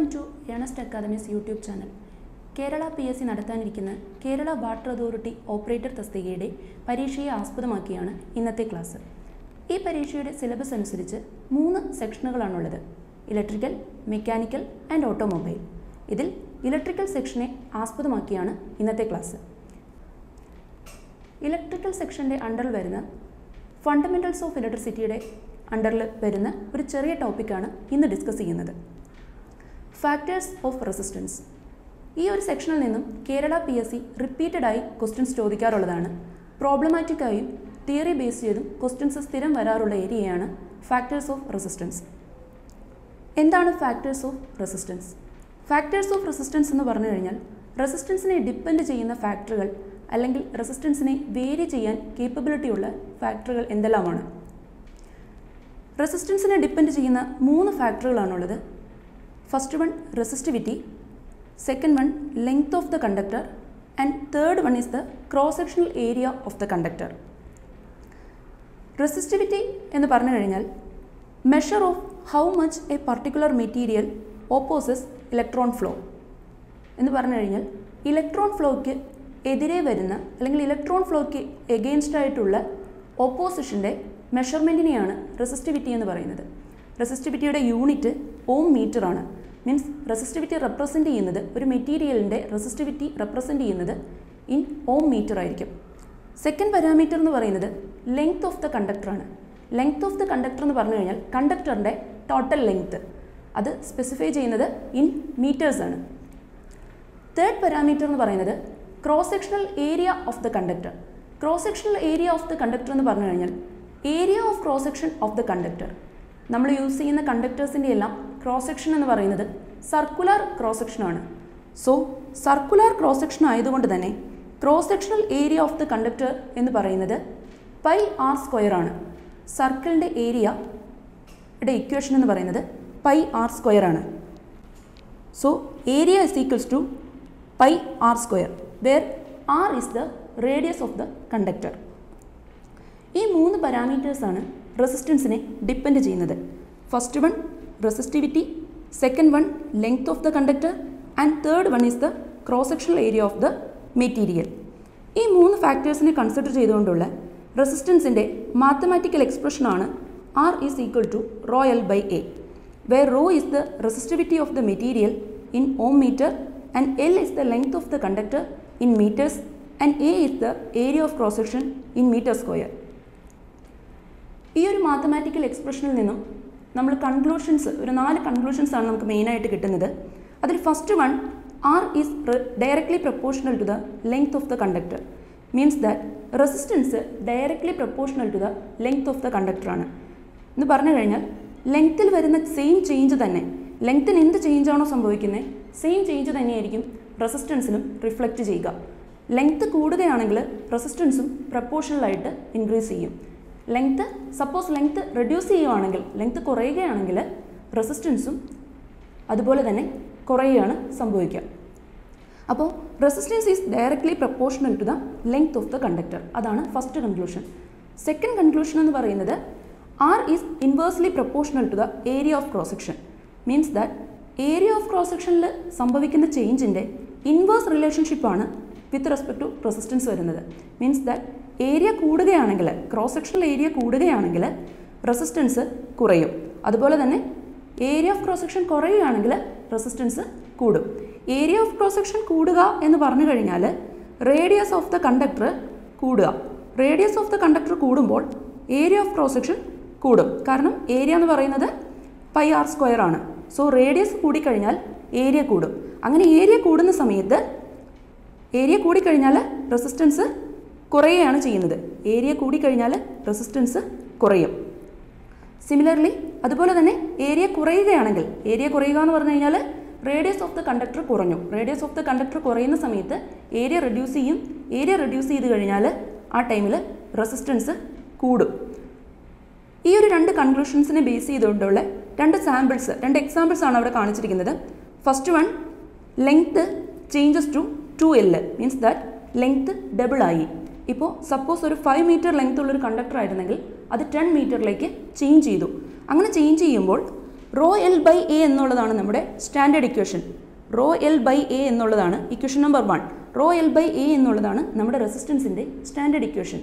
Welcome to Ernest academy's YouTube channel Kerala P S C നടത്താനിരിക്കുന്ന Kerala water authority operator തസ്തികയുടെ പരീക്ഷയെ ആസ്പദമാക്കിയാണ് ഇന്നത്തെ class. ഈ പരീക്ഷയുടെ സിലബസ് അനുസരിച്ച് മൂന്ന് സെക്ഷനുകളാണുള്ളത് ഇലക്ട്രിക്കൽ മെക്കാനിക്കൽ ആൻഡ് ഓട്ടോമൊബൈൽ ഇതിൽ ഇലക്ട്രിക്കൽ സെക്ഷനെ ആസ്പദമാക്കിയാണ് ഇന്നത്തെ ക്ലാസ്. ഇലക്ട്രിക്കൽ സെക്ഷന്റെ അണ്ടറിൽ വരുന്ന ഫണ്ടമെന്റൽസ് ഓഫ് ഇലക്ട്രിസിറ്റിയുടെ അണ്ടറിൽ വരുന്ന ഒരു ചെറിയ ടോപ്പിക്കാണ് ഇന്ന് ഡിസ്കസ് ചെയ്യുന്നത്. ഫാക്ടേഴ്സ് ഓഫ് റെസിസ്റ്റൻസ് ഈ ഒരു സെക്ഷനിൽ നിന്നും കേരള പി എസ് സി റിപ്പീറ്റഡായി ക്വസ്റ്റ്യൻസ് ചോദിക്കാറുള്ളതാണ്. പ്രോബ്ലമാറ്റിക്കായും തിയറി ബേസ് ചെയ്തും ക്വസ്റ്റ്യൻസ് സ്ഥിരം വരാറുള്ള ഏരിയയാണ് ഫാക്ടേഴ്സ് ഓഫ് റെസിസ്റ്റൻസ് എന്താണ് factors of resistance factors of resistance എന്ന് പറഞ്ഞു കഴിഞ്ഞാൽ റെസിസ്റ്റൻസിനെ ഡിപ്പെൻഡ് ചെയ്യുന്ന ഫാക്ടറുകൾ അല്ലെങ്കിൽ റെസിസ്റ്റൻസിനെ വേരി ചെയ്യാൻ കേപ്പബിലിറ്റി ഉള്ള ഫാക്ടറുകൾ എന്തെല്ലാമാണ്? റെസിസ്റ്റൻസിനെ ഡിപ്പെൻഡ് ചെയ്യുന്ന മൂന്ന് ഫാക്ടറുകളാണുള്ളത് first one resistivity second one length of the conductor and third one is the cross sectional area of the conductor resistivity എന്ന് പറഞ്ഞു കഴിഞ്ഞാൽ measure of how much a particular material opposes electron flow എന്ന് പറഞ്ഞു കഴിഞ്ഞാൽ electron ഫ്ലോയ്ക്ക് എതിരെ വരുന്ന അല്ലെങ്കിൽ electron ഫ്ലോയ്ക്ക് against ആയിട്ടുള്ള ഓപ്പോസിഷന്റെ മെഷർമെന്റിനെയാണ് റെസിസ്റ്റിവിറ്റി എന്ന് പറയുന്നത്. റെസിസ്റ്റിവിറ്റിയുടെ യൂണിറ്റ് ഓം മീറ്ററാണ് മീൻസ് റെസിസ്റ്റിവിറ്റി റെപ്രസെന്റ് ചെയ്യുന്നത് ഒരു മെറ്റീരിയലിന്റെ റെസിസ്റ്റിവിറ്റി റെപ്രസെന്റ് ചെയ്യുന്നത് ഇൻ ഓം മീറ്റർ ആയിരിക്കും. സെക്കൻഡ് പാരാമീറ്റർ എന്ന് പറയുന്നത് ലെങ്ത് ഓഫ് ദ കണ്ടക്ടറാണ് ലെങ്ത് ഓഫ് ദ കണ്ടക്ടർ എന്ന് പറഞ്ഞു കഴിഞ്ഞാൽ കണ്ടക്ടറിന്റെ ടോട്ടൽ ലെങ്ത്ത് അത് സ്പെസിഫൈ ചെയ്യുന്നത് ഇൻ മീറ്റേഴ്സാണ് തേർഡ് പാരാമീറ്റർ എന്ന് പറയുന്നത് cross sectional area of the conductor cross sectional area of the conductor എന്ന് പറഞ്ഞു കഴിഞ്ഞാൽ area of cross section of the conductor നമ്മൾ യൂസ് ചെയ്യുന്ന കണ്ടക്ടേഴ്സിന്റെ എല്ലാം ക്രോസ് സെക്ഷൻ എന്ന് പറയുന്നത് സർക്കുലർ ക്രോസ് സെക്ഷനാണ് സോ സർക്കുലർ ക്രോസ് സെക്ഷൻ ആയതുകൊണ്ട് തന്നെ cross sectional area of the conductor എന്ന് പറയുന്നത് പൈ ആർ സ്ക്വയർ ആണ്. സർക്കിളിന്റെ ഏരിയയുടെ ഇക്വേഷൻ എന്ന് പറയുന്നത് പൈ ആർ സ്ക്വയർ ആണ്. So area is equals to pi R square where R is the radius of the conductor ഈ മൂന്ന് പാരാമീറ്റേഴ്സാണ് റെസിസ്റ്റൻസിനെ ഡിപ്പെൻഡ് ചെയ്യുന്നത്. First one resistivity second one length of the conductor and third one is the cross sectional area of the material ഈ മൂന്ന് ഫാക്ടേഴ്സിനെ consider ചെയ്തുകൊണ്ടുള്ള റെസിസ്റ്റൻസിന്റെ mathematical എക്സ്പ്രഷനാണ് R is equal to rho L by A where rho is the resistivity of the material in ohm metre and L is the length of the conductor in metres and A is the area of cross section in meter square ഈ ഒരു mathematical എക്സ്പ്രഷനിൽ നിന്നും നമ്മൾ conclusions ഒരു നാല് conclusions ആണ് നമുക്ക് മെയിനായിട്ട് കിട്ടുന്നത്. അതിൽ first one R is directly proportional to the length of the conductor means that resistance directly proportional to the length of the കണ്ടക്ടറാണ് എന്ന് പറഞ്ഞു കഴിഞ്ഞാൽ ലെങ്ത്തിൽ വരുന്ന സെയിം ചേഞ്ച് തന്നെ ലെങ്ത്തിന് എന്ത് ചേഞ്ചാണോ സംഭവിക്കുന്നത് സെയിം ചേഞ്ച് തന്നെയായിരിക്കും റെസിസ്റ്റൻസിനും റിഫ്ലക്റ്റ് ചെയ്യുക. ലെങ്ത്ത് കൂടുകയാണെങ്കിൽ റെസിസ്റ്റൻസും പ്രപ്പോർഷണലായിട്ട് ഇൻക്രീസ് ചെയ്യും. ലെങ്ത്ത് സപ്പോസ് ലെങ്ത്ത് റെഡ്യൂസ് ചെയ്യുകയാണെങ്കിൽ ലെങ്ത്ത് കുറയുകയാണെങ്കിൽ റെസിസ്റ്റൻസും അതുപോലെ തന്നെ കുറയുകയാണ് സംഭവിക്കുക. അപ്പോൾ resistance is directly proportional to the length of the conductor അതാണ് ഫസ്റ്റ് കൺക്ലൂഷൻ സെക്കൻഡ് കൺക്ലൂഷൻ എന്ന് പറയുന്നത് R is inversely proportional to the area of cross section. Means that area of cross സെക്ഷനിൽ സംഭവിക്കുന്ന ചേഞ്ചിന്റെ ഇൻവേഴ്സ് റിലേഷൻഷിപ്പാണ് വിത്ത് റെസ്പെക്ട് ടു റെസിസ്റ്റൻസ് വരുന്നത്. Means that area കൂടുകയാണെങ്കിൽ cross sectional area കൂടുകയാണെങ്കിൽ റെസിസ്റ്റൻസ് കുറയും. അതുപോലെ തന്നെ ഏരിയ ഓഫ് ക്രോസ് സെക്ഷൻ കുറയുകയാണെങ്കിൽ റെസിസ്റ്റൻസ് കൂടും. ഏരിയ ഓഫ് ക്രോസ് സെക്ഷൻ കൂടുക എന്ന് പറഞ്ഞു കഴിഞ്ഞാൽ റേഡിയസ് ഓഫ് ദ കണ്ടക്ടർ കൂടുക. റേഡിയസ് ഓഫ് ദ കണ്ടക്ടർ കൂടുമ്പോൾ ഏരിയ ഓഫ് ക്രോസ് സെക്ഷൻ കൂടും. കാരണം ഏരിയ എന്ന് പറയുന്നത് പൈ ആർ സ്ക്വയർ ആണ്. സോ റേഡിയസ് കൂടിക്കഴിഞ്ഞാൽ ഏരിയ കൂടും. അങ്ങനെ ഏരിയ കൂടുന്ന സമയത്ത് ഏരിയ കൂടിക്കഴിഞ്ഞാൽ റെസിസ്റ്റൻസ് കുറയുകയാണ് ചെയ്യുന്നത്. ഏരിയ കൂടിക്കഴിഞ്ഞാൽ റെസിസ്റ്റൻസ് കുറയും. സിമിലർലി അതുപോലെ തന്നെ ഏരിയ കുറയുകയാണെങ്കിൽ ഏരിയ കുറയുക എന്ന് പറഞ്ഞു കഴിഞ്ഞാൽ റേഡിയസ് ഓഫ് ദ കണ്ടക്ടർ കുറഞ്ഞു. റേഡിയസ് ഓഫ് ദ കണ്ടക്ടർ കുറയുന്ന സമയത്ത് ഏരിയ റെഡ്യൂസ് ചെയ്യും. ഏരിയ റെഡ്യൂസ് ചെയ്ത് കഴിഞ്ഞാൽ ആ ടൈമിൽ റെസിസ്റ്റൻസ് കൂടും. ഈ ഒരു രണ്ട് കൺക്ലൂഷൻസിനെ ബേസ് ചെയ്തുകൊണ്ടുള്ള രണ്ട് സാമ്പിൾസ് രണ്ട് എക്സാമ്പിൾസ് ആണ് അവിടെ കാണിച്ചിരിക്കുന്നത്. First one length changes to two L means that length double ആയി ഇപ്പോൾ സപ്പോസ് ഒരു ഫൈവ് മീറ്റർ ലെങ്ത് ഉള്ളൊരു കണ്ടക്ടർ ആയിരുന്നെങ്കിൽ അത് ടെൻ മീറ്ററിലേക്ക് ചേഞ്ച് ചെയ്തു. അങ്ങനെ ചേഞ്ച് ചെയ്യുമ്പോൾ റോ എൽ ബൈ എ എന്നുള്ളതാണ് നമ്മുടെ standard equation rho L by A എന്നുള്ളതാണ് equation number one rho L by A എന്നുള്ളതാണ് നമ്മുടെ റെസിസ്റ്റൻസിന്റെ സ്റ്റാൻഡേർഡ് ഇക്വേഷൻ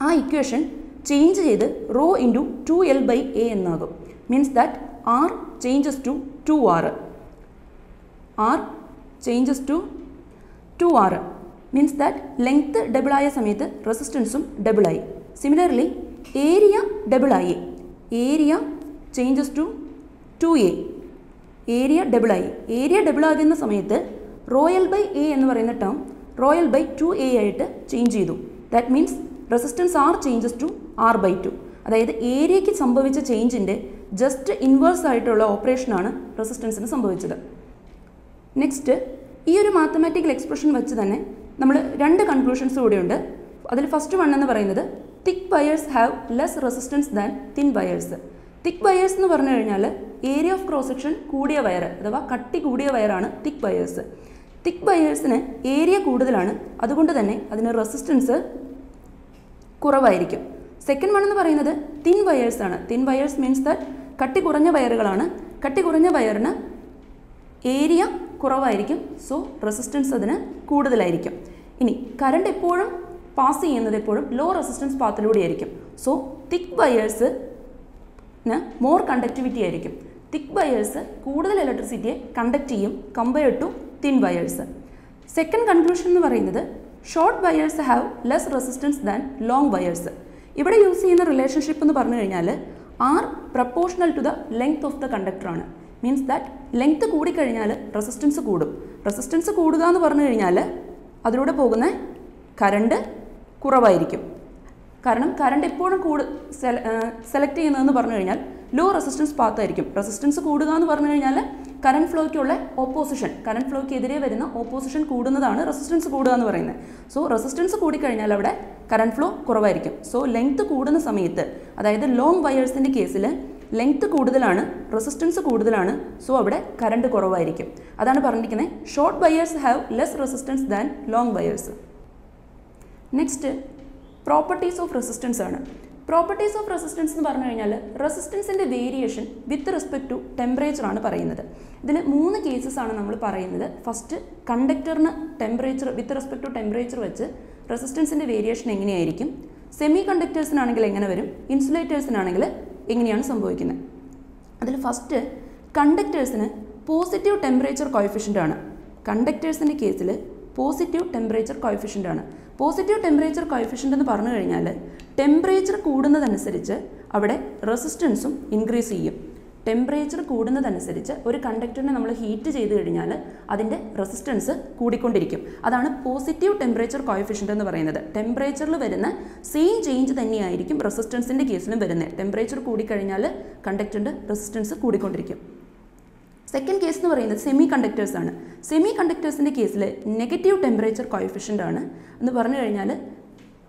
ആ ഇക്വേഷൻ ചേഞ്ച് ചെയ്ത് rho into two L by A എന്നാകും. Means that R changes to two R R changes to two R means that length ഡബിളായ സമയത്ത് റെസിസ്റ്റൻസും ഡബിളായി similarly area ഡബിളായി area changes to two A area ഡബിളായി area ഡബിളാകുന്ന സമയത്ത് rho L by A എന്ന് പറയുന്ന term rho L by two A ആയിട്ട് change ചെയ്തു. That means resistance R changes to R by two അതായത് ഏരിയയ്ക്ക് സംഭവിച്ച ചേഞ്ചിന്റെ ജസ്റ്റ് ഇൻവേഴ്സ് ആയിട്ടുള്ള ഓപ്പറേഷനാണ് റെസിസ്റ്റൻസിന് സംഭവിച്ചത്. നെക്സ്റ്റ് ഈ ഒരു മാത്തമാറ്റിക്കൽ എക്സ്പ്രഷൻ വെച്ച് തന്നെ നമ്മൾ രണ്ട് കൺക്ലൂഷൻസ് കൂടിയുണ്ട്. അതിൽ ഫസ്റ്റ് വൺ എന്ന് പറയുന്നത് thick wires have less resistance than thin wires thick wires എന്ന് പറഞ്ഞു കഴിഞ്ഞാൽ ഏരിയ ഓഫ് ക്രോസ് സെക്ഷൻ കൂടിയ വയർ അഥവാ കട്ടി കൂടിയ വയറാണ് തിക്ക് വയേഴ്സ് തിക്ക് വയേഴ്സിന് ഏരിയ കൂടുതലാണ് അതുകൊണ്ട് തന്നെ അതിന് റെസിസ്റ്റൻസ് കുറവായിരിക്കും. സെക്കൻഡ് വൺ എന്ന് പറയുന്നത് തിൻ വയേഴ്സ് ആണ്. തിൻ വയേഴ്സ് മീൻസ് ദാറ്റ് കട്ടി കുറഞ്ഞ വയറുകളാണ് കട്ടി കുറഞ്ഞ വയറിന് ഏരിയ കുറവായിരിക്കും. സോ റെസിസ്റ്റൻസ് അതിന് കൂടുതലായിരിക്കും. ഇനി കറണ്ട് എപ്പോഴും പാസ് ചെയ്യുന്നത് എപ്പോഴും ലോ റെസിസ്റ്റൻസ് പാത്തിലൂടെ ആയിരിക്കും. So thick wires more conductivity ആയിരിക്കും. തിക്ക് വയേഴ്സ് കൂടുതൽ ഇലക്ട്രിസിറ്റിയെ കണ്ടക്ട് ചെയ്യും compare to thin wires second conclusion എന്ന് പറയുന്നത് short wires have less resistance than long wires ഇവിടെ യൂസ് ചെയ്യുന്ന റിലേഷൻഷിപ്പ് എന്ന് പറഞ്ഞു കഴിഞ്ഞാൽ R proportional to the length of the conductor ആണ്. മീൻസ് ദാറ്റ് ലെങ്ത് കൂടിക്കഴിഞ്ഞാൽ റെസിസ്റ്റൻസ് കൂടും. റെസിസ്റ്റൻസ് കൂടുക എന്ന് പറഞ്ഞു കഴിഞ്ഞാൽ അതിലൂടെ പോകുന്ന കറണ്ട് കുറവായിരിക്കും. കാരണം കറണ്ട് എപ്പോഴും കൂട് സെലക്ട് ചെയ്യുന്നതെന്ന് പറഞ്ഞു കഴിഞ്ഞാൽ ലോ റെസിസ്റ്റൻസ് പാത്ത് ആയിരിക്കും. റെസിസ്റ്റൻസ് കൂടുക എന്ന് പറഞ്ഞു കഴിഞ്ഞാൽ കറണ്ട് ഫ്ലോയ്ക്കുള്ള ഓപ്പോസിഷൻ കറണ്ട് ഫ്ലോയ്ക്ക് എതിരെ വരുന്ന ഓപ്പോസിഷൻ കൂടുന്നതാണ് റെസിസ്റ്റൻസ് കൂടുക എന്ന് പറയുന്നത്. സോ റെസിസ്റ്റൻസ് കൂടിക്കഴിഞ്ഞാൽ അവിടെ കറണ്ട് ഫ്ലോ കുറവായിരിക്കും. സോ ലെങ്ത് കൂടുന്ന സമയത്ത് അതായത് ലോങ് വയേഴ്സിന്റെ കേസിൽ ലെങ്ത് കൂടുതലാണ് റെസിസ്റ്റൻസ് കൂടുതലാണ് സോ അവിടെ കറണ്ട് കുറവായിരിക്കും. അതാണ് പറഞ്ഞിരിക്കുന്നത് short wires have less resistance than long wires next properties of resistance ആണ്. പ്രോപ്പർട്ടീസ് ഓഫ് റെസിസ്റ്റൻസ് എന്ന് പറഞ്ഞു കഴിഞ്ഞാൽ റെസിസ്റ്റൻസിന്റെ variation with respect to temperature ആണ് പറയുന്നത്. ഇതിൽ മൂന്ന് കേസസ് ആണ് നമ്മൾ പറയുന്നത്. First കണ്ടക്ടറിന് temperature with respect to temperature വെച്ച് റെസിസ്റ്റൻസിന്റെ വേരിയേഷൻ എങ്ങനെയായിരിക്കും? സെമി കണ്ടക്ടേഴ്സിനാണെങ്കിൽ എങ്ങനെ വരും? ഇൻസുലേറ്റേഴ്സിനാണെങ്കിൽ എങ്ങനെയാണ് സംഭവിക്കുന്നത്. അതിൽ ഫസ്റ്റ് കണ്ടക്ടേഴ്സിന് പോസിറ്റീവ് ടെമ്പറേച്ചർ കോയഫിഷ്യന്റ് ആണ്. കണ്ടക്ടേഴ്സിന്റെ കേസിൽ പോസിറ്റീവ് ടെമ്പറേച്ചർ കോയഫിഷ്യന്റ് ആണ്. പോസിറ്റീവ് ടെമ്പറേച്ചർ കോയഫിഷ്യന്റ് എന്ന് പറഞ്ഞു കഴിഞ്ഞാൽ ടെമ്പറേച്ചർ കൂടുന്നതനുസരിച്ച് അവിടെ റെസിസ്റ്റൻസും ഇൻക്രീസ് ചെയ്യും. ടെമ്പറേച്ചർ കൂടുന്നതനുസരിച്ച് ഒരു കണ്ടക്ടറിനെ നമ്മൾ ഹീറ്റ് ചെയ്ത് കഴിഞ്ഞാൽ അതിന്റെ റെസിസ്റ്റൻസ് കൂടിക്കൊണ്ടിരിക്കും. അതാണ് പോസിറ്റീവ് ടെമ്പറേച്ചർ കോയഫിഷ്യന്റ് എന്ന് പറയുന്നത്. ടെമ്പറേച്ചറിൽ വരുന്ന സെയിം ചേഞ്ച് തന്നെയായിരിക്കും റെസിസ്റ്റൻസിന്റെ കേസിലും വരുന്നത്. ടെമ്പറേച്ചർ കൂടിക്കഴിഞ്ഞാൽ കണ്ടക്ടറിന്റെ റെസിസ്റ്റൻസ് കൂടിക്കൊണ്ടിരിക്കും. സെക്കൻഡ് കേസ് എന്ന് പറയുന്നത് സെമി കണ്ടക്ടേഴ്സ് ആണ് സെമി കണ്ടക്ടേഴ്സിന്റെ കേസിൽ നെഗറ്റീവ് ടെമ്പറേച്ചർ കോയഫിഷ്യന്റ് ആണ്. എന്ന് പറഞ്ഞു കഴിഞ്ഞാൽ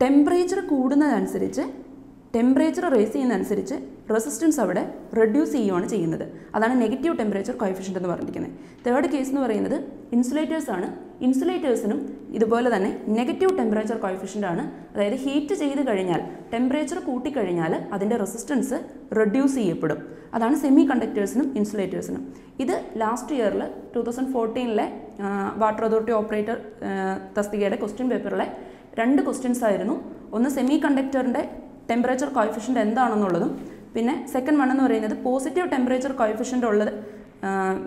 ടെമ്പറേച്ചർ കൂടുന്നതനുസരിച്ച് ടെമ്പറേച്ചർ റേസ് ചെയ്യുന്നതനുസരിച്ച് റെസിസ്റ്റൻസ് അവിടെ റെഡ്യൂസ് ചെയ്യുകയാണ് ചെയ്യുന്നത്. അതാണ് നെഗറ്റീവ് ടെമ്പറേച്ചർ കോയഫിഷ്യന്റ് എന്ന് പറഞ്ഞിരിക്കുന്നത്. തേർഡ് കേസ് എന്ന് പറയുന്നത് ഇൻസുലേറ്റേഴ്സാണ് ഇൻസുലേറ്റേഴ്സിനും ഇതുപോലെ തന്നെ നെഗറ്റീവ് ടെമ്പറേച്ചർ കോയഫിഷ്യന്റ് ആണ്. അതായത് ഹീറ്റ് ചെയ്ത് കഴിഞ്ഞാൽ ടെമ്പറേച്ചർ കൂട്ടിക്കഴിഞ്ഞാൽ അതിന്റെ റെസിസ്റ്റൻസ് റെഡ്യൂസ് ചെയ്യപ്പെടും. അതാണ് സെമി കണ്ടക്ടേഴ്സിനും ഇൻസുലേറ്റേഴ്സിനും ഇത് ലാസ്റ്റ് ഇയറിൽ ടു തൗസൻഡ് ഫോർട്ടീനിലെ വാട്ടർ അതോറിറ്റി ഓപ്പറേറ്റർ തസ്തികയുടെ ക്വസ്റ്റ്യൻ പേപ്പറിലെ രണ്ട് ക്വസ്റ്റ്യൻസ് ആയിരുന്നു. ഒന്ന് സെമി കണ്ടക്ടറിന്റെ ടെമ്പറേച്ചർ കോയിഫിഷ്യന്റ് എന്താണെന്നുള്ളതും പിന്നെ സെക്കൻഡ് വൺ എന്ന് പറയുന്നത് പോസിറ്റീവ് ടെമ്പറേച്ചർ കോയിഫിഷ്യന്റ് ഉള്ളത്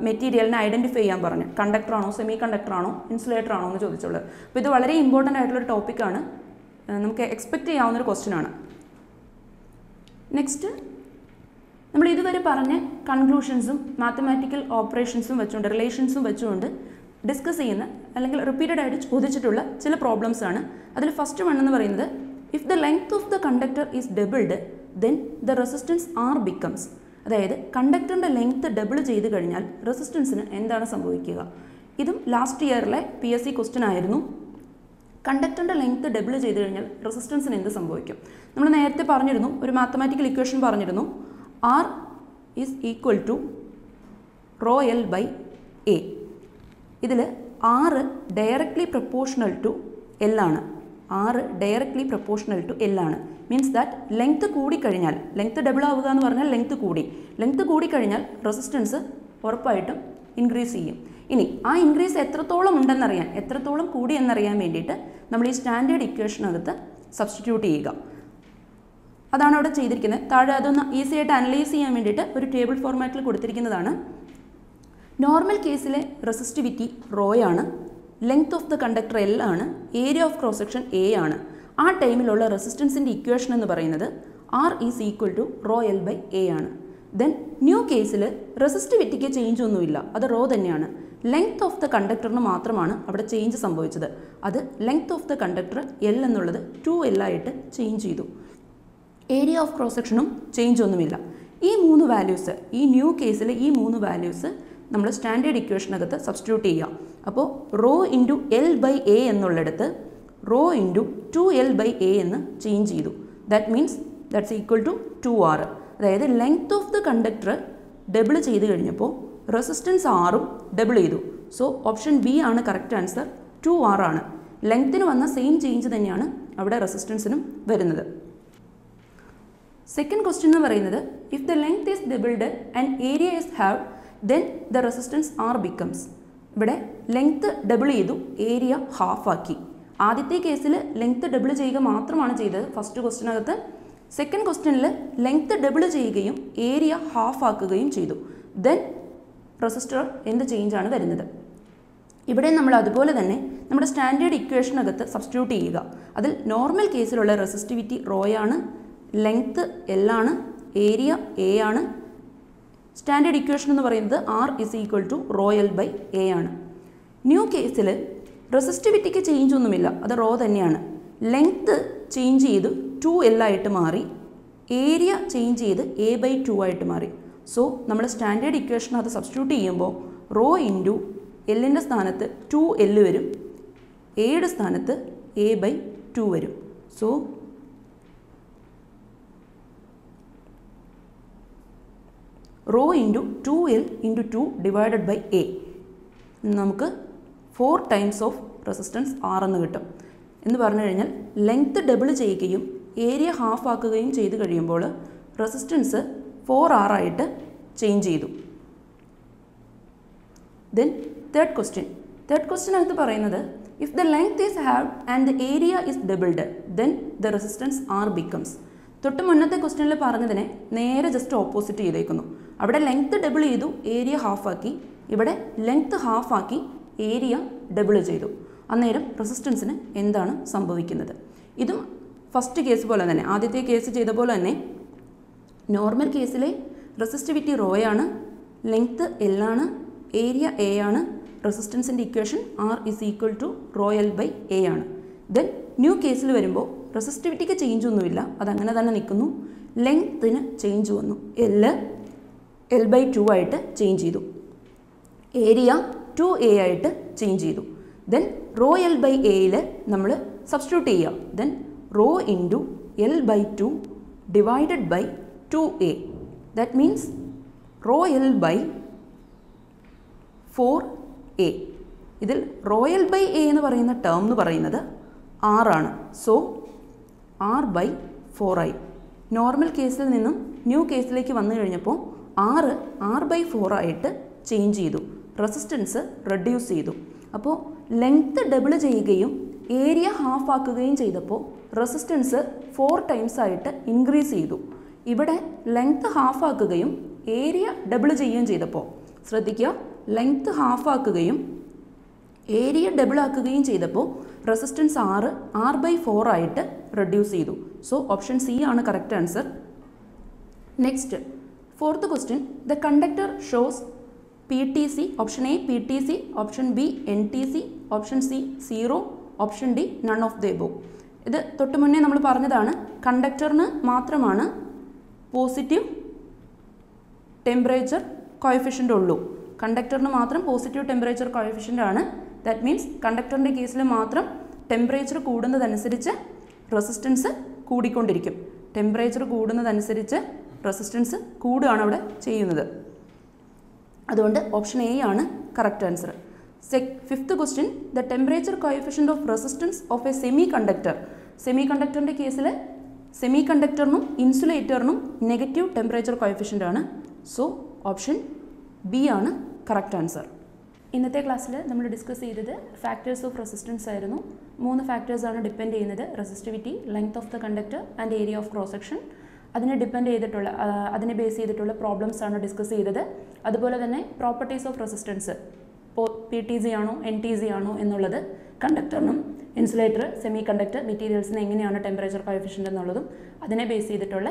മെറ്റീരിയലിനെ ഐഡന്റിഫൈ ചെയ്യാൻ പറഞ്ഞു. കണ്ടക്ടർ ആണോ സെമി കണ്ടക്ടർ ആണോ ഇൻസുലേറ്റർ ആണോ എന്ന് ചോദിച്ചുള്ളത്. അപ്പോൾ ഇത് വളരെ ഇമ്പോർട്ടന്റ് ആയിട്ടുള്ളൊരു ടോപ്പിക്കാണ് നമുക്ക് എക്സ്പെക്റ്റ് ചെയ്യാവുന്നൊരു ക്വസ്റ്റ്യൻ ആണ്. നെക്സ്റ്റ് നമ്മൾ ഇതുവരെ പറഞ്ഞ കൺക്ലൂഷൻസും മാത്തമാറ്റിക്കൽ ഓപ്പറേഷൻസും വെച്ചുകൊണ്ട് റിലേഷൻസും വെച്ചുകൊണ്ട് ഡിസ്കസ് ചെയ്യുന്ന അല്ലെങ്കിൽ റിപ്പീറ്റഡ് ആയിട്ട് ചോദിച്ചിട്ടുള്ള ചില പ്രോബ്ലംസ് ആണ്. അതിൽ ഫസ്റ്റ് വൺ എന്ന് പറയുന്നത് if the length of the conductor is doubled then the resistance R becomes അതായത് കണ്ടക്ടറിന്റെ ലെങ്ത് ഡബിൾ ചെയ്ത് കഴിഞ്ഞാൽ റെസിസ്റ്റൻസിന് എന്താണ് സംഭവിക്കുക? ഇതും ലാസ്റ്റ് ഇയറിലെ പി എസ് സി ക്വസ്റ്റ്യൻ ആയിരുന്നു. കണ്ടക്ടറിന്റെ ലെങ്ത് ഡബിൾ ചെയ്ത് കഴിഞ്ഞാൽ റെസിസ്റ്റൻസിന് എന്ത് സംഭവിക്കും? നമ്മൾ നേരത്തെ പറഞ്ഞിരുന്നു ഒരു മാത്തമാറ്റിക്കൽ ഇക്വേഷൻ പറഞ്ഞിരുന്നു. R is equal to rho L by A ഇതിൽ R directly proportional to L ആണ്. R directly proportional to L ആണ്. മീൻസ് ദാറ്റ് ലെങ്ത് കൂടിക്കഴിഞ്ഞാൽ ലെങ്ത് ഡബിൾ ആവുക എന്ന് പറഞ്ഞാൽ ലെങ്ത് കൂടി. ലെങ്ത് കൂടിക്കഴിഞ്ഞാൽ റെസിസ്റ്റൻസ് ഉറപ്പായിട്ടും ഇൻക്രീസ് ചെയ്യും. ഇനി ആ ഇൻക്രീസ് എത്രത്തോളം ഉണ്ടെന്നറിയാൻ എത്രത്തോളം കൂടി എന്നറിയാൻ വേണ്ടിയിട്ട് നമ്മൾ ഈ സ്റ്റാൻഡേർഡ് ഇക്വേഷനകത്ത് സബ്സ്റ്റിറ്റ്യൂട്ട് ചെയ്യുക. അതാണ് അവിടെ ചെയ്തിരിക്കുന്നത്. താഴെ അതൊന്ന് ഈസി ആയിട്ട് അനലൈസ് ചെയ്യാൻ വേണ്ടിയിട്ട് ഒരു ടേബിൾ ഫോർമാറ്റിൽ കൊടുത്തിരിക്കുന്നതാണ്. നോർമൽ കേസിലെ resistivity റോയാണ് length of the conductor L ആണ് area of cross section A ആണ്. ആ ടൈമിലുള്ള റെസിസ്റ്റൻസിന്റെ ഇക്വേഷൻ എന്ന് പറയുന്നത് R is equal to rho L by A ആണ്. ദെൻ ന്യൂ കേസിൽ റെസിസ്റ്റിവിറ്റിക്ക് ചേഞ്ച് ഒന്നുമില്ല. അത് റോ തന്നെയാണ്. ലെങ്ത് ഓഫ് ദ കണ്ടക്ടറിന് മാത്രമാണ് അവിടെ ചേഞ്ച് സംഭവിച്ചത്. അത് length of the conductor L എന്നുള്ളത് ടു എൽ ആയിട്ട് ചേഞ്ച് ചെയ്തു. ഏരിയ ഓഫ് ക്രോസ് സെക്ഷനും ചേഞ്ച് ഒന്നുമില്ല. ഈ മൂന്ന് വാല്യൂസ് ഈ ന്യൂ കേസിൽ ഈ മൂന്ന് വാല്യൂസ് നമ്മൾ സ്റ്റാൻഡേർഡ് ഇക്വേഷനകത്ത് സബ്സ്റ്റിറ്റ്യൂട്ട് ചെയ്യാം അപ്പോൾ rho into L by A എന്നുള്ളിടത്ത് rho into two L by A എന്ന് ചേഞ്ച് ചെയ്തു. That means that's equal to two R അതായത് length of the conductor double ചെയ്ത് കഴിഞ്ഞപ്പോൾ റെസിസ്റ്റൻസ് ആറും ഡബിൾ ചെയ്തു. സോ ഓപ്ഷൻ ബി ആണ് കറക്റ്റ് ആൻസർ ടു ആർ ആണ്. ലെങ്ത്തിന് വന്ന സെയിം ചേഞ്ച് തന്നെയാണ് അവിടെ റെസിസ്റ്റൻസിനും വരുന്നത്. സെക്കൻഡ് ക്വസ്റ്റ്യൻ എന്ന് പറയുന്നത് if the length is doubled and area is have then the resistance R becomes ഇവിടെ ലെങ്ത്ത് ഡബിൾ ചെയ്തു ഏരിയ ഹാഫ് ആക്കി. ആദ്യത്തെ കേസിൽ ലെങ്ത്ത് ഡബിൾ ചെയ്യുക മാത്രമാണ് ചെയ്തത് ഫസ്റ്റ് ക്വസ്റ്റിനകത്ത് സെക്കൻഡ് ക്വസ്റ്റ്യനിൽ ലെങ്ത്ത് ഡബിൾ ചെയ്യുകയും ഏരിയ ഹാഫ് ആക്കുകയും ചെയ്തു. ദെൻ റെസിസ്റ്റർ എന്ത് ചേഞ്ചാണ് വരുന്നത്? ഇവിടെ നമ്മൾ അതുപോലെ തന്നെ നമ്മുടെ സ്റ്റാൻഡേർഡ് ഇക്വേഷനകത്ത് സബ്സ്റ്റിറ്റ്യൂട്ട് ചെയ്യുക. അതിൽ നോർമൽ കേസിലുള്ള റെസിസ്റ്റിവിറ്റി റോയാണ് ലെങ്ത്ത് എല്ലാണ് ഏരിയ എ ആണ് സ്റ്റാൻഡേർഡ് ഇക്വേഷൻ എന്ന് പറയുന്നത് R is equal to rho L by A ആണ്. ന്യൂ കേസിൽ റെസിസ്റ്റിവിറ്റിക്ക് ചേഞ്ച് ഒന്നുമില്ല. അത് റോ തന്നെയാണ്. ലെങ്ത്ത് ചേഞ്ച് ചെയ്ത് ടു എൽ ആയിട്ട് മാറി ഏരിയ ചേഞ്ച് ചെയ്ത് എ ബൈ ടു ആയിട്ട് മാറി. സോ നമ്മൾ സ്റ്റാൻഡേർഡ് ഇക്വേഷൻ അത് സബ്സ്റ്റിറ്റ്യൂട്ട് ചെയ്യുമ്പോൾ റോ ഇന്റു എല്ലിന്റെ സ്ഥാനത്ത് ടു എല്ല് വരും. എയുടെ സ്ഥാനത്ത് എ ബൈ ടു വരും. So rho into two L into two divided by A. നമുക്ക് four times of resistance R എന്ന് കിട്ടും. എന്ന് പറഞ്ഞു കഴിഞ്ഞാൽ ലെങ്ത്ത് ഡബിൾ ചെയ്യുകയും ഏരിയ ഹാഫ് ആക്കുകയും ചെയ്ത് കഴിയുമ്പോൾ റെസിസ്റ്റൻസ് ഫോർ ആർ ആയിട്ട് ചേഞ്ച് ചെയ്തു. ദെൻ തേർഡ് ക്വസ്റ്റ്യൻ തേർഡ് ക്വസ്റ്റ്യനകത്ത് പറയുന്നത് if the length is half and the area is doubled then the resistance R becomes തൊട്ട് മുന്നത്തെ ക്വസ്റ്റ്യനിൽ പറഞ്ഞതിനെ നേരെ ജസ്റ്റ് ഓപ്പോസിറ്റ് ചെയ്തേക്കുന്നു. അവിടെ ലെങ്ത് ഡബിൾ ചെയ്തു ഏരിയ ഹാഫാക്കി ഇവിടെ ലെങ്ത്ത് ഹാഫാക്കി ഏരിയ ഡബിൾ ചെയ്തു. അന്നേരം റെസിസ്റ്റൻസിന് എന്താണ് സംഭവിക്കുന്നത്? ഇതും ഫസ്റ്റ് കേസ് പോലെ തന്നെ ആദ്യത്തെ കേസ് ചെയ്ത പോലെ തന്നെ നോർമൽ കേസിലെ റെസിസ്റ്റിവിറ്റി റോയാണ് ലെങ്ത്ത് എൽ ആണ് ഏരിയ എ ആണ് റെസിസ്റ്റൻസിന്റെ equation R is equal to rho L by A ആണ്. ദെൻ ന്യൂ കേസിൽ വരുമ്പോൾ റെസിസ്റ്റിവിറ്റിക്ക് ചേഞ്ച് ഒന്നുമില്ല അതങ്ങനെ തന്നെ നിൽക്കുന്നു. ലെങ്ത്തിന് ചേഞ്ച് വന്നു. എൽ എൽ ബൈ ടു ആയിട്ട് ചേഞ്ച് ചെയ്തു. ഏരിയ ടു എ ആയിട്ട് ചേഞ്ച് ചെയ്തു. ദെൻ റോ എൽ ബൈ എയിൽ നമ്മൾ സബ്സ്റ്റിറ്റ്യൂട്ട് ചെയ്യുക then rho into L by two divided by two A that means rho L by four A ഇതിൽ rho L by A എന്ന് പറയുന്ന ടേം എന്ന് പറയുന്നത് ആറാണ് സോ ആർ ബൈ ഫോർ ആയി. നോർമൽ കേസിൽ നിന്നും ന്യൂ കേസിലേക്ക് വന്നു കഴിഞ്ഞപ്പോൾ ആറ് ആർ ബൈ ഫോർ ആയിട്ട് ചേഞ്ച് ചെയ്തു. റെസിസ്റ്റൻസ് റെഡ്യൂസ് ചെയ്തു. അപ്പോൾ ലെങ്ത്ത് ഡബിൾ ചെയ്യുകയും ഏരിയ ഹാഫ് ആക്കുകയും ചെയ്തപ്പോൾ റെസിസ്റ്റൻസ് ഫോർ ടൈംസ് ആയിട്ട് ഇൻക്രീസ് ചെയ്തു. ഇവിടെ ലെങ്ത്ത് ഹാഫ് ആക്കുകയും ഏരിയ ഡബിൾ ചെയ്യുകയും ചെയ്തപ്പോൾ ശ്രദ്ധിക്കുക ലെങ്ത്ത് ഹാഫ് ആക്കുകയും ഏരിയ ഡബിൾ ആക്കുകയും ചെയ്തപ്പോൾ resistance R R by four ആയിട്ട് റെഡ്യൂസ് ചെയ്തു. സോ ഓപ്ഷൻ സി ആണ് correct answer next fourth question the conductor shows P T C option A P T C option B N T C option C zero option D none of the above ഇത് തൊട്ട് മുന്നേ നമ്മൾ പറഞ്ഞതാണ് കണ്ടക്ടറിന് മാത്രമാണ് positive temperature coefficient ഉള്ളൂ. കണ്ടക്ടറിന് മാത്രം പോസിറ്റീവ് ടെമ്പറേച്ചർ കോയഫിഷ്യന്റ് ആണ്. ദാറ്റ് മീൻസ് കണ്ടക്ടറിന്റെ കേസിൽ മാത്രം ടെമ്പറേച്ചർ കൂടുന്നതനുസരിച്ച് റെസിസ്റ്റൻസ് കൂടിക്കൊണ്ടിരിക്കും. ടെമ്പറേച്ചർ കൂടുന്നതനുസരിച്ച് റെസിസ്റ്റൻസ് കൂടുകയാണ് അവിടെ ചെയ്യുന്നത്. അതുകൊണ്ട് ഓപ്ഷൻ എ ആണ് correct answer sec fifth question the temperature coefficient of resistance of a semiconductor semi കണ്ടക്ടറിന്റെ കേസിൽ സെമി കണ്ടക്ടറിനും ഇൻസുലേറ്ററിനും നെഗറ്റീവ് ടെമ്പറേച്ചർ കോയഫിഷ്യന്റ് ആണ്. സോ ഓപ്ഷൻ ബി ആണ് കറക്റ്റ് ആൻസർ ഇന്നത്തെ ക്ലാസ്സിൽ നമ്മൾ ഡിസ്കസ് ചെയ്തത് ഫാക്ടേഴ്സ് ഓഫ് റെസിസ്റ്റൻസ് ആയിരുന്നു. മൂന്ന് ഫാക്ടേഴ്സാണ് ഡിപ്പെൻഡ് ചെയ്യുന്നത്. Resistivity length of the conductor and area of cross section അതിനെ ഡിപ്പെൻഡ് ചെയ്തിട്ടുള്ള അതിനെ ബേസ് ചെയ്തിട്ടുള്ള പ്രോബ്ലംസ് ആണ് ഡിസ്കസ് ചെയ്തത്. അതുപോലെ തന്നെ പ്രോപ്പർട്ടീസ് ഓഫ് റെസിസ്റ്റൻസ് ഇപ്പോൾ പി ടി സി ആണോ എൻ ടി സി ആണോ എന്നുള്ളത് കണ്ടക്ടറിനും ഇൻസുലേറ്റർ സെമി കണ്ടക്ടർ മെറ്റീരിയൽസിന് എങ്ങനെയാണ് ടെമ്പറേച്ചർ കോയഫിഷ്യന്റ് എന്നുള്ളതും അതിനെ ബേസ് ചെയ്തിട്ടുള്ള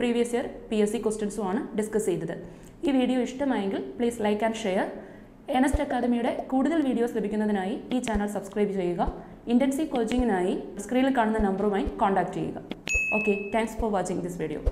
previous year P S C ക്വസ്റ്റ്യൻസും ആണ് ഡിസ്കസ് ചെയ്തത്. ഈ വീഡിയോ ഇഷ്ടമായെങ്കിൽ പ്ലീസ് ലൈക്ക് ആൻഡ് ഷെയർ എനസ്റ്റ് അക്കാദമിയുടെ കൂടുതൽ വീഡിയോസ് ലഭിക്കുന്നതിനായി ഈ ചാനൽ സബ്സ്ക്രൈബ് ചെയ്യുക. ഇന്റൻസീവ് കോച്ചിങ്ങിനായി സ്ക്രീനിൽ കാണുന്ന നമ്പറുമായി കോൺടാക്റ്റ് ചെയ്യുക. Okay, thanks for watching this video.